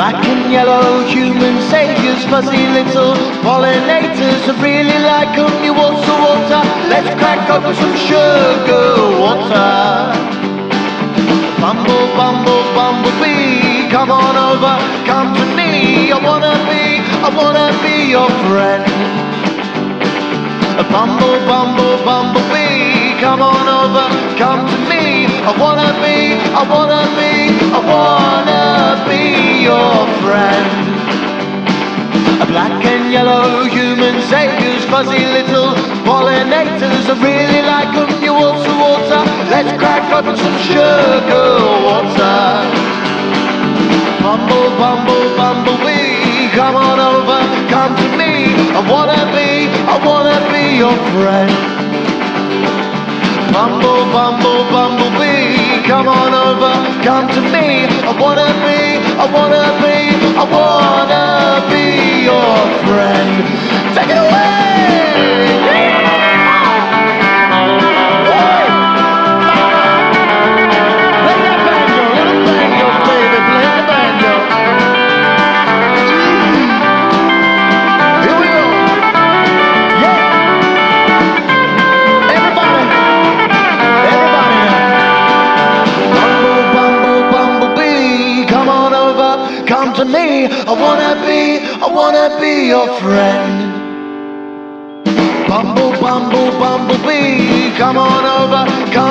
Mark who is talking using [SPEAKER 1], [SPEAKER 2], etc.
[SPEAKER 1] Black and yellow human saviors, fuzzy little pollinators. I really like them, you water, water. Let's crack open some sugar water. Bumble, bumble, bumblebee, come on over, come to me. I wanna be, I wanna be your friend. Bumble, bumble, bumblebee, come on over, come to me. I wanna be, I wanna human saviors, fuzzy little pollinators. I really like them, you water, water. Let's crack open some sugar water. Bumble, bumble, bumblebee, come on over, come to me. I wanna be, I wanna be your friend. Bumble, bumble, bumblebee, come on over, come to me. I wanna be, I to me. I wanna be, I wanna be your friend. Bumble, bumble, bumblebee, come on over, come